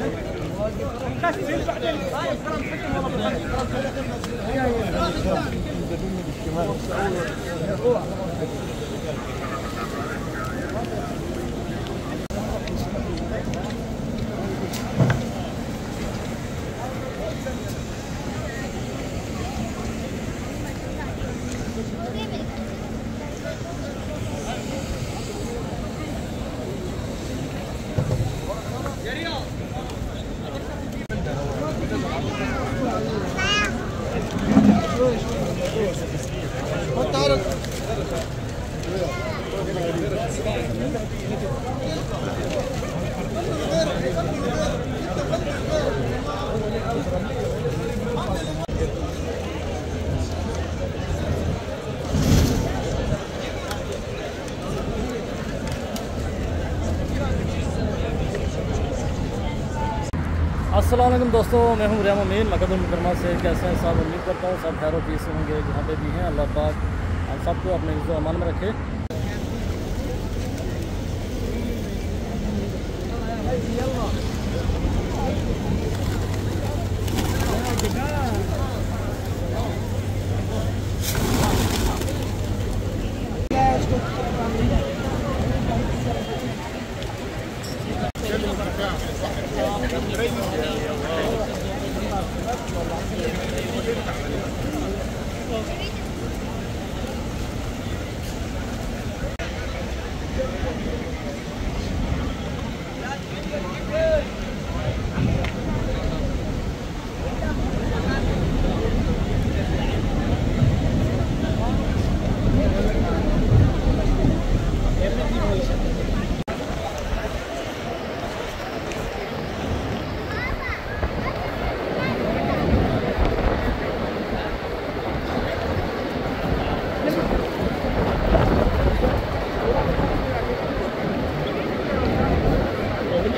Thank you. Aslam दोस्तों मैं हूँ रैम मकदुल मुकरमा से कैसे हैं साहब उम्मीद करता हूँ सब खैर होंगे जहाँ पे भी हैं अल्लाह पाक हम सबको अपने अमान में रखे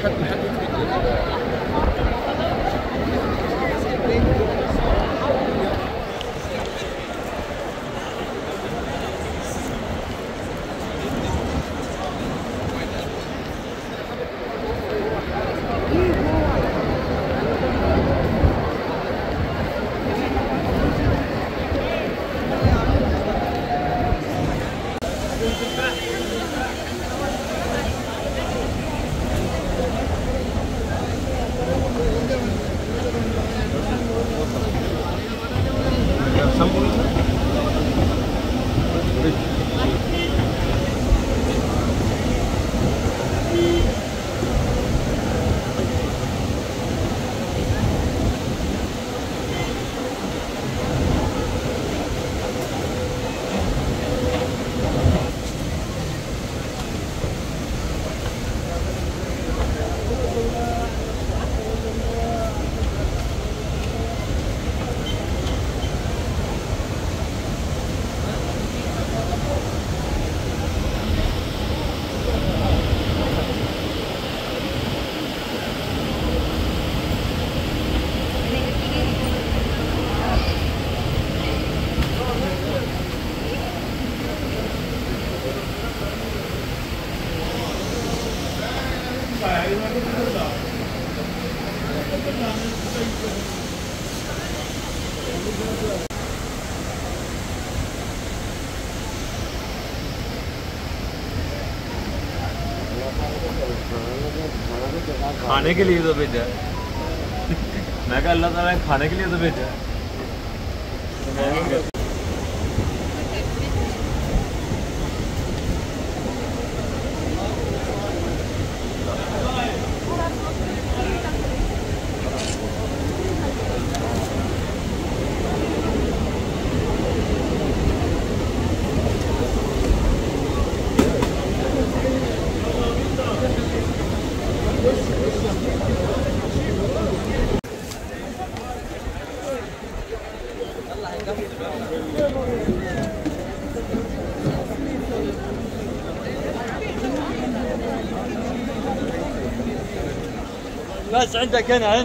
حد حد खाने के लिए तो भेजा मैं कहा अल्लाह ताला खाने के लिए तो भेजा بس عندك هنا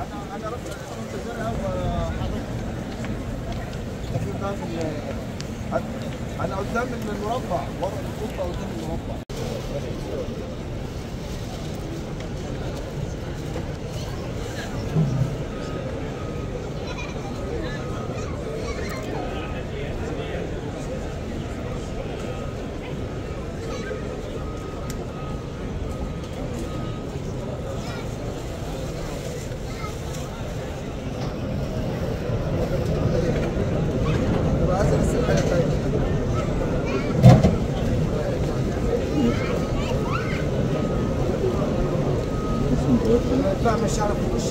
انا رحت منتزهه وحاططها في انا قدام المربع ورا الخطه قدام المربع لا ما وش